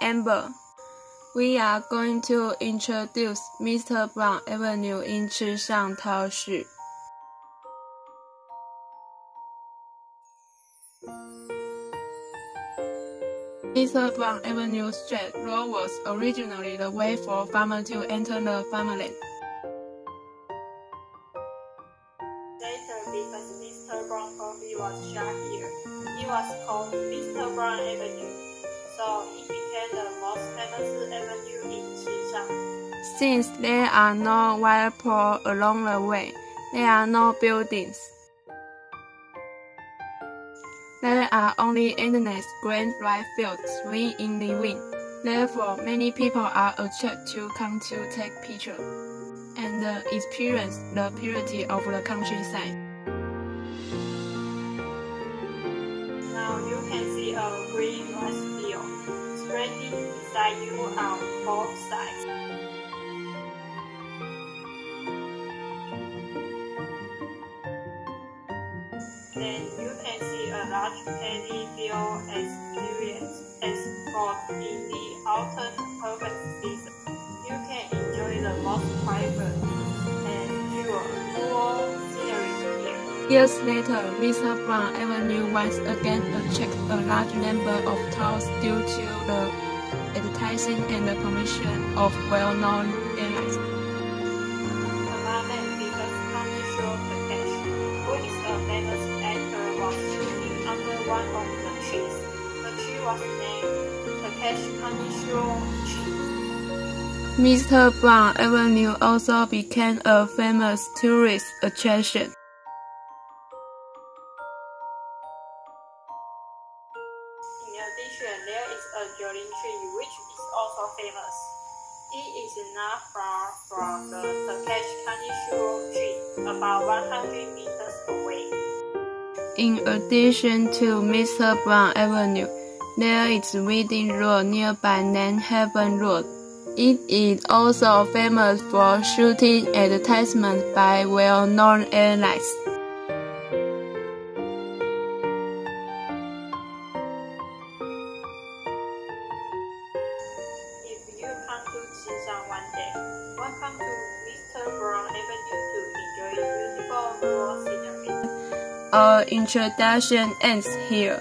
Amber. We are going to introduce Mr. Brown Avenue in Chishang Township. Mr. Brown Avenue Street Road was originally the way for farmers to enter the farmland. Later, because Mr. Brown coffee was shot here, it was called Mr. Brown Avenue, Since there are no wire poles along the way, there are no buildings. There are only endless green rice fields swinging in the wind. Therefore, many people are attracted to come to take pictures and experience the purity of the countryside. You on both sides. Then you can see a large paddy field experience as sport in the autumn harvest season. You can enjoy the most private and pure rural scenery here. Years later, Mr. Brown Avenue once again attracted a large number of tourists due to the advertising and the promotion of well-known airlines. Who is a famous actor, was under one of the trees. The tree was named. Mr. Brown Avenue also became a famous tourist attraction. In addition, there is a Jolin tree which is also famous. It is not far from the Takeshi Kaneshiro tree, about 100 meters away. In addition to Mr. Brown Avenue, there is Reading Road nearby named Heaven Road. It is also famous for shooting advertisements by well-known airlines. To one day, welcome to Mr. Brown Avenue to enjoy beautiful rural scenery. Our introduction ends here.